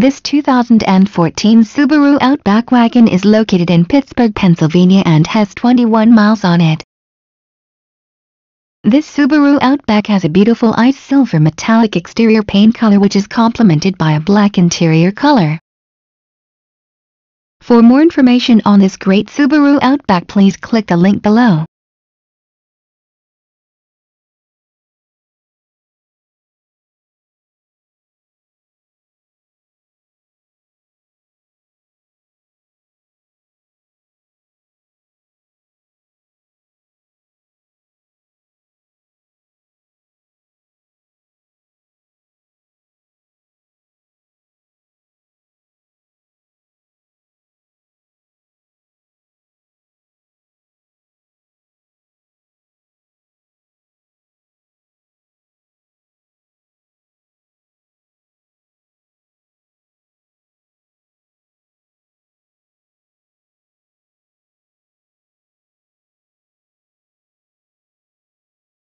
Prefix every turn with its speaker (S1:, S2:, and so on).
S1: This 2014 Subaru Outback wagon is located in Pittsburgh, Pennsylvania and has 21 miles on it. This Subaru Outback has a beautiful ice silver metallic exterior paint color which is complemented by a black interior color. For more information on this great Subaru Outback please click the link below.